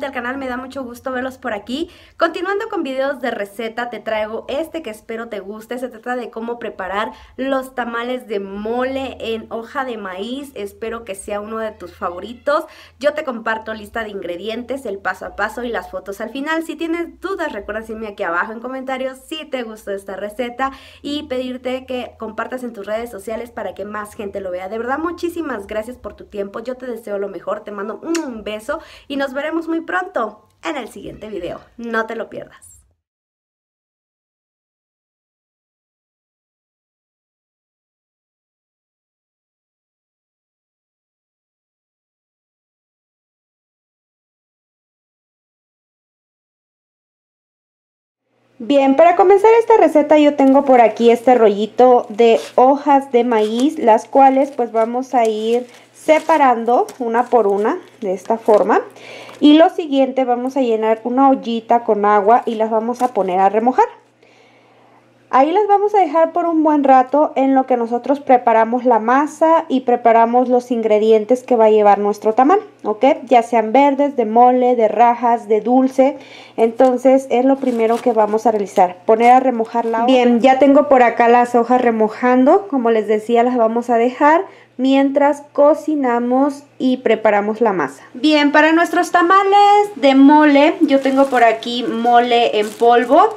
al canal, me da mucho gusto verlos por aquí. Continuando con videos de receta, te traigo este que espero te guste. Se trata de cómo preparar los tamales de mole en hoja de maíz. Espero que sea uno de tus favoritos. Yo te comparto lista de ingredientes, el paso a paso y las fotos al final. Si tienes dudas, recuerda decirme aquí abajo en comentarios si te gustó esta receta y pedirte que compartas en tus redes sociales para que más gente lo vea. De verdad, muchísimas gracias por tu tiempo. Yo te deseo lo mejor. Te mando un beso y nos veremos muy pronto en el siguiente video. No te lo pierdas. Bien, para comenzar esta receta yo tengo por aquí este rollito de hojas de maíz, las cuales pues vamos a ir separando una por una de esta forma. Y lo siguiente vamos a llenar una ollita con agua y las vamos a poner a remojar. Ahí las vamos a dejar por un buen rato en lo que nosotros preparamos la masa y preparamos los ingredientes que va a llevar nuestro tamal, ¿ok? Ya sean verdes, de mole, de rajas, de dulce. Entonces es lo primero que vamos a realizar, poner a remojar la hoja. Bien, ya tengo por acá las hojas remojando, como les decía las vamos a dejar mientras cocinamos y preparamos la masa. Bien, para nuestros tamales de mole, yo tengo por aquí mole en polvo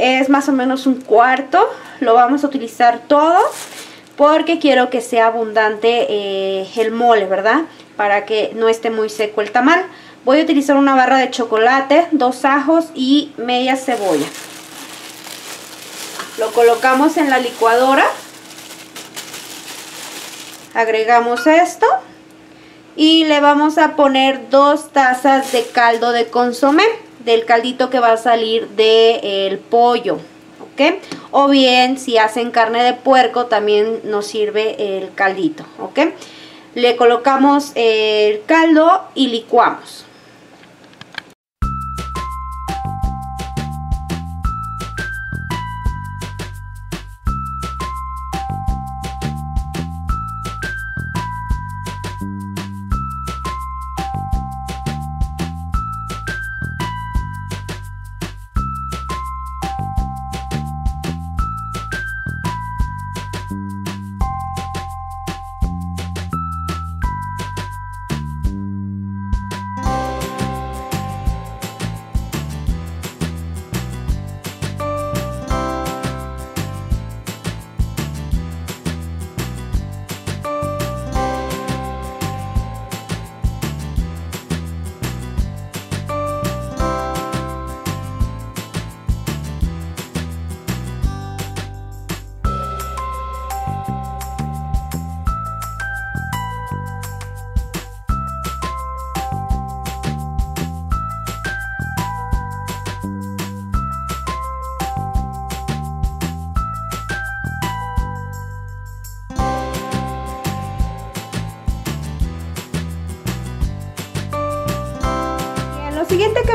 es más o menos un cuarto. Lo vamos a utilizar todo porque quiero que sea abundante eh, el mole, ¿verdad? Para que no esté muy seco el tamal. Voy a utilizar una barra de chocolate, dos ajos y media cebolla. Lo colocamos en la licuadora. Agregamos esto. Y le vamos a poner dos tazas de caldo de consomé del caldito que va a salir del pollo, ¿ok? O bien si hacen carne de puerco también nos sirve el caldito, ¿ok? Le colocamos el caldo y licuamos.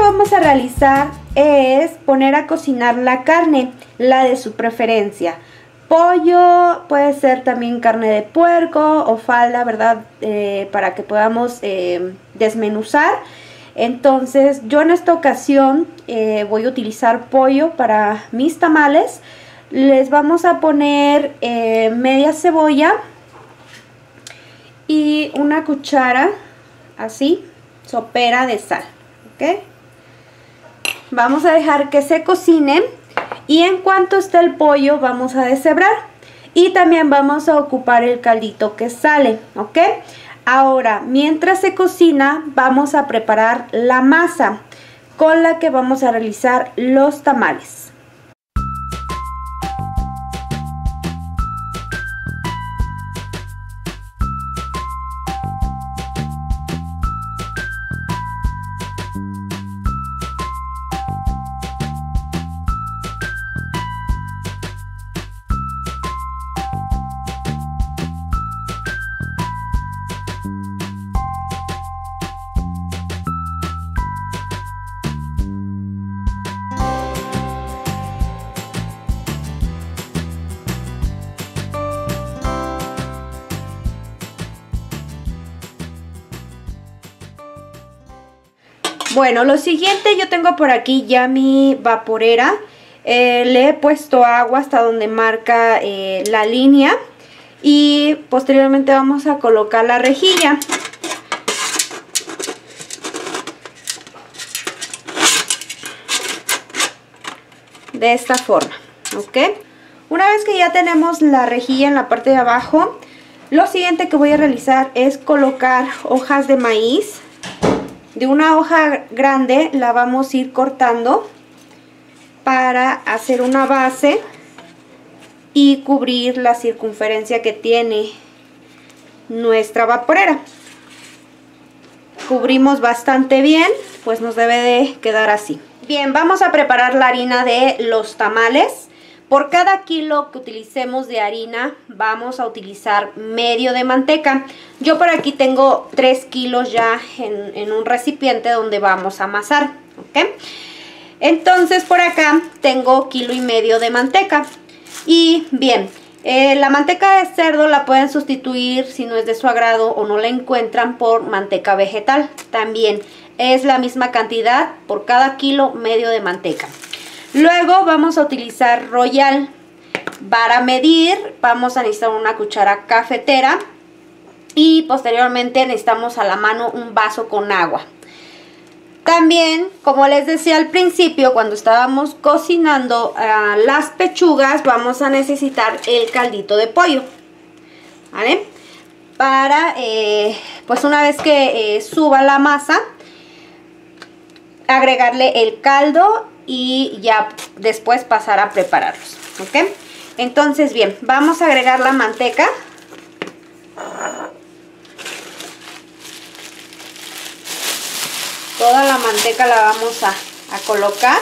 Vamos a realizar es poner a cocinar la carne, la de su preferencia. Pollo, puede ser también carne de puerco o falda, ¿verdad? Eh, para que podamos eh, desmenuzar. Entonces yo en esta ocasión eh, voy a utilizar pollo para mis tamales. Les vamos a poner media cebolla y una cuchara así, sopera de sal. Vamos a dejar que se cocinen y en cuanto esté el pollo vamos a deshebrar y también vamos a ocupar el caldito que sale, ¿ok? Ahora, mientras se cocina, vamos a preparar la masa con la que vamos a realizar los tamales. Bueno, lo siguiente yo tengo por aquí ya mi vaporera. Eh, le he puesto agua hasta donde marca eh, la línea. Y posteriormente vamos a colocar la rejilla. De esta forma, ¿ok? Una vez que ya tenemos la rejilla en la parte de abajo, lo siguiente que voy a realizar es colocar hojas de maíz. De una hoja grande la vamos a ir cortando para hacer una base y cubrir la circunferencia que tiene nuestra vaporera. Cubrimos bastante bien, pues nos debe de quedar así. Bien, vamos a preparar la harina de los tamales. Por cada kilo que utilicemos de harina vamos a utilizar medio de manteca. Yo por aquí tengo 3 kilos ya en, un recipiente donde vamos a amasar. Entonces por acá tengo kilo y medio de manteca. Y bien, eh, la manteca de cerdo la pueden sustituir si no es de su agrado o no la encuentran por manteca vegetal. También es la misma cantidad por cada kilo medio de manteca. Luego vamos a utilizar Royal. Para medir vamos a necesitar una cuchara cafetera y posteriormente necesitamos a la mano un vaso con agua. También, como les decía al principio, cuando estábamos cocinando ah, las pechugas, vamos a necesitar el caldito de pollo. ¿Vale? Para, eh, pues una vez que eh, suba la masa, agregarle el caldo y ya después pasar a prepararlos, ¿ok? Entonces, bien, vamos a agregar la manteca. Toda la manteca la vamos a, a colocar.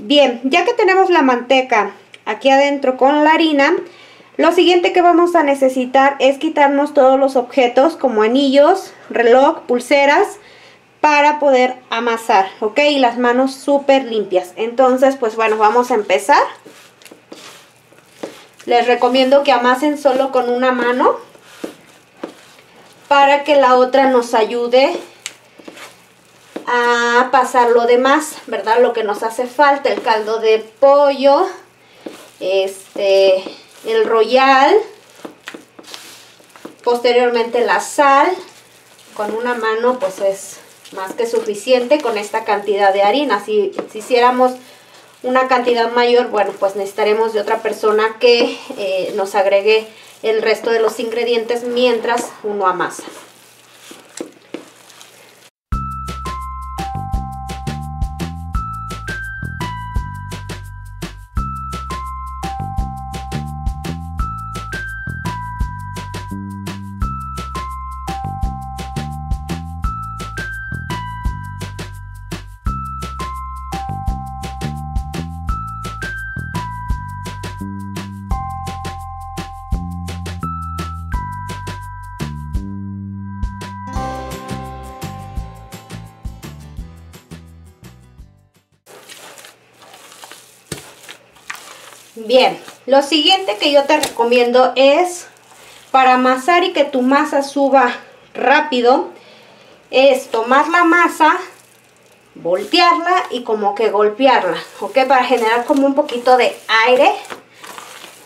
Bien, ya que tenemos la manteca aquí adentro con la harina, lo siguiente que vamos a necesitar es quitarnos todos los objetos como anillos, reloj, pulseras para poder amasar, ¿ok? Y las manos súper limpias. Entonces, pues bueno, vamos a empezar. Les recomiendo que amasen solo con una mano para que la otra nos ayude a pasar lo demás, ¿verdad? Lo que nos hace falta, el caldo de pollo, este, el royal, posteriormente la sal, con una mano pues es más que suficiente con esta cantidad de harina. Si, si hiciéramos una cantidad mayor, bueno, pues necesitaremos de otra persona que eh, nos agregue el resto de los ingredientes mientras uno amasa. Bien, lo siguiente que yo te recomiendo es para amasar y que tu masa suba rápido, es tomar la masa, voltearla y como que golpearla, ¿ok? Para generar como un poquito de aire,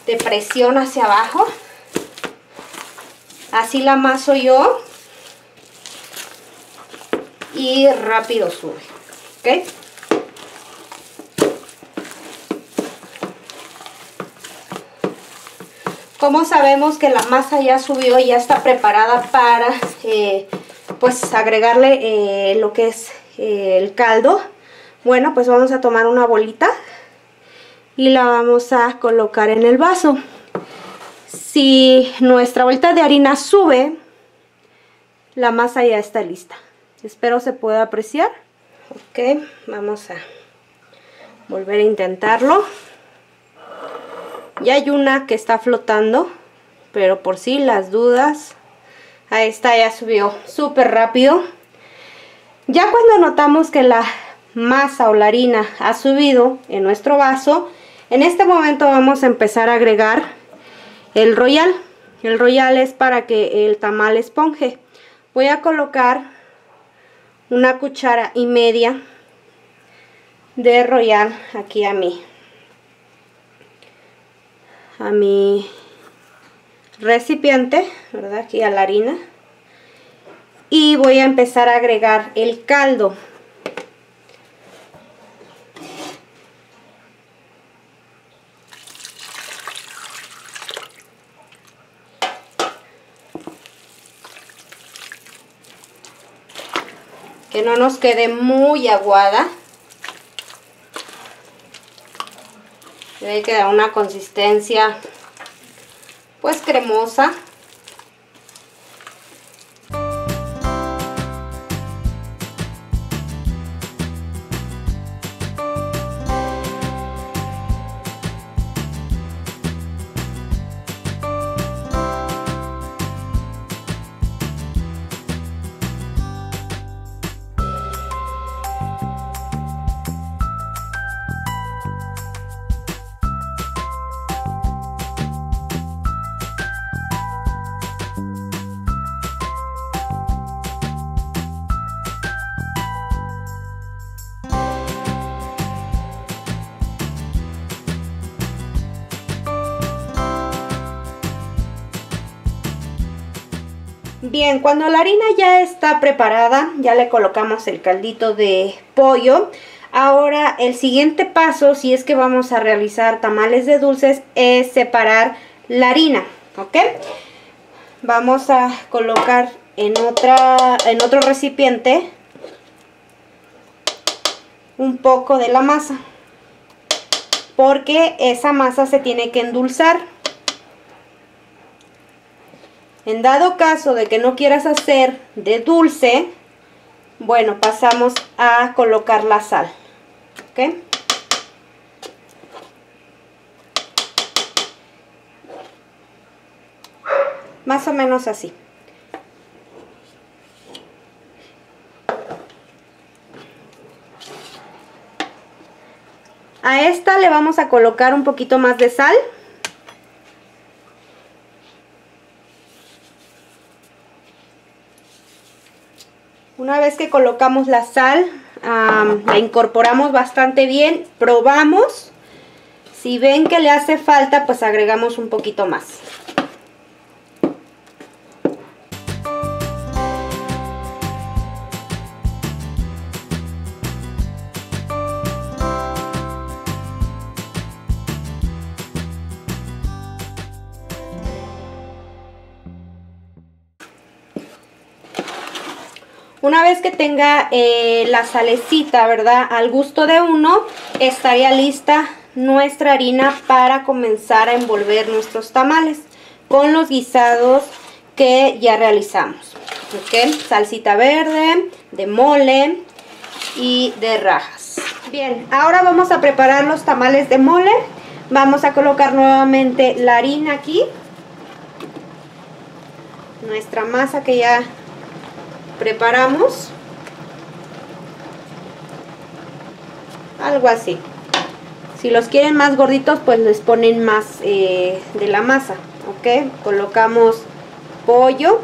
de presión hacia abajo. Así la amaso yo y rápido sube, ¿ok? Como sabemos que la masa ya subió y ya está preparada para eh, pues agregarle eh, lo que es eh, el caldo? Bueno, pues vamos a tomar una bolita y la vamos a colocar en el vaso. Si nuestra bolita de harina sube, la masa ya está lista. Espero se pueda apreciar. Ok, vamos a volver a intentarlo. Ya hay una que está flotando, pero por si las dudas, ahí está, ya subió súper rápido. Ya cuando notamos que la masa o la harina ha subido en nuestro vaso, en este momento vamos a empezar a agregar el royal. El royal es para que el tamal esponje. Voy a colocar una cuchara y media de royal aquí a mí a mi recipiente, ¿verdad? Aquí a la harina. Y voy a empezar a agregar el caldo. Que no nos quede muy aguada. Debe quedar una consistencia pues cremosa. Bien, cuando la harina ya está preparada, ya le colocamos el caldito de pollo. Ahora el siguiente paso, si es que vamos a realizar tamales de dulces, es separar la harina, ¿ok? Vamos a colocar en, otra, en otro recipiente un poco de la masa, porque esa masa se tiene que endulzar. En dado caso de que no quieras hacer de dulce, bueno, pasamos a colocar la sal. ¿Ok? Más o menos así. A esta le vamos a colocar un poquito más de sal. Una que colocamos la sal, la incorporamos bastante bien, probamos. Si ven que le hace falta, pues agregamos un poquito más. Una vez que tenga eh, la salecita, ¿verdad? Al gusto de uno, estaría lista nuestra harina para comenzar a envolver nuestros tamales con los guisados que ya realizamos. ¿Ok? Salsita verde, de mole y de rajas. Bien, ahora vamos a preparar los tamales de mole. Vamos a colocar nuevamente la harina aquí. Nuestra masa que ya preparamos. Algo así. Si los quieren más gorditos pues les ponen más eh, de la masa ok colocamos pollo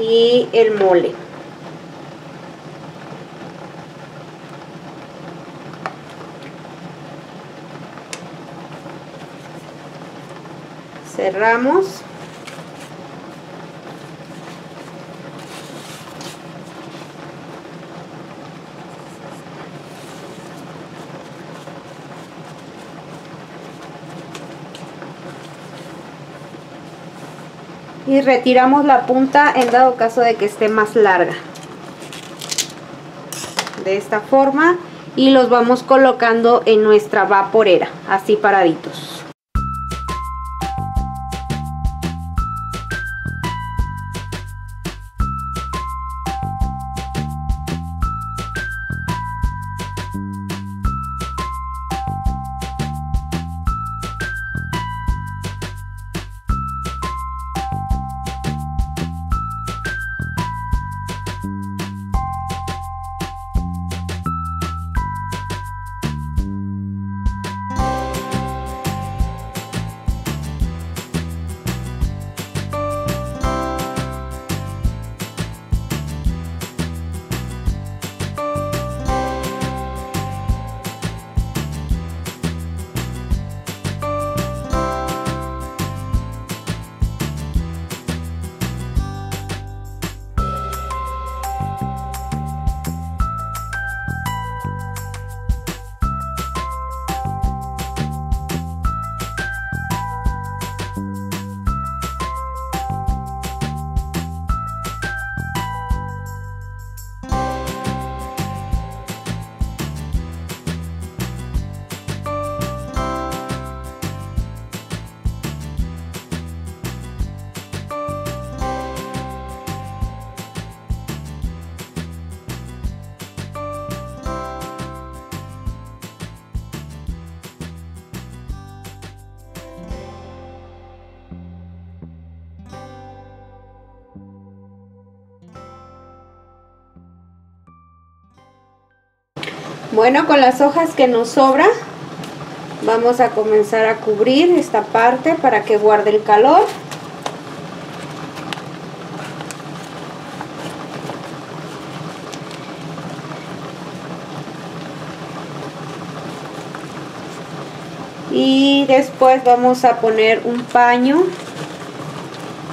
y el mole. Cerramos y retiramos la punta en dado caso de que esté más larga. De esta forma y los vamos colocando en nuestra vaporera así paraditos Bueno, con las hojas que nos sobra, vamos a comenzar a cubrir esta parte para que guarde el calor. y después vamos a poner un paño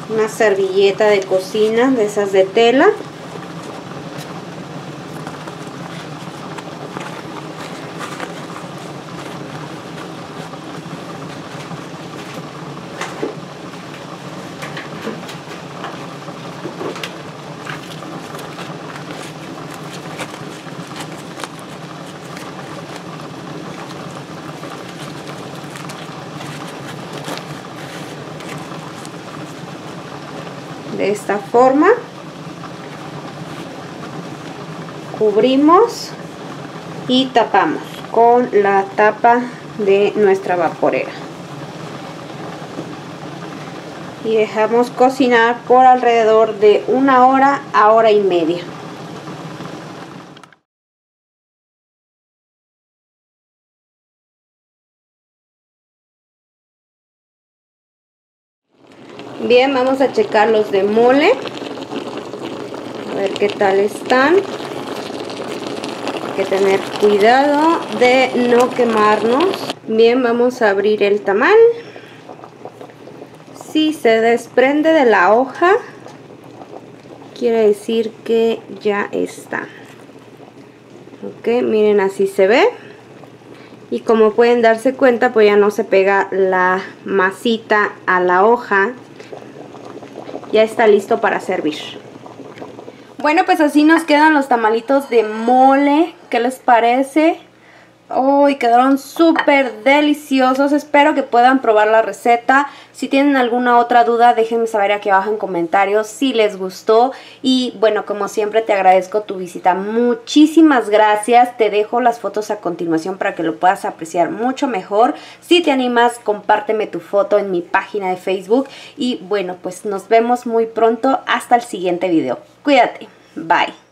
una servilleta de cocina de esas de tela de esta forma cubrimos y tapamos con la tapa de nuestra vaporera y dejamos cocinar por alrededor de una hora a hora y media Bien, vamos a checar los de mole. A ver qué tal están. Que tener cuidado de no quemarnos. Bien, vamos a abrir el tamal. Si se desprende de la hoja, quiere decir que ya está. Ok, miren así se ve. Y como pueden darse cuenta, pues ya no se pega la masita a la hoja ya está listo para servir. Bueno, pues así nos quedan los tamalitos de mole. ¿Qué les parece? Uy, quedaron súper deliciosos. Espero que puedan probar la receta. Si tienen alguna otra duda, déjenme saber aquí abajo en comentarios si les gustó. Y bueno, como siempre te agradezco tu visita. Muchísimas gracias. Te dejo las fotos a continuación para que lo puedas apreciar mucho mejor. Si te animas, compárteme tu foto en mi página de Facebook. Y bueno, pues nos vemos muy pronto. Hasta el siguiente video. Cuídate. Bye.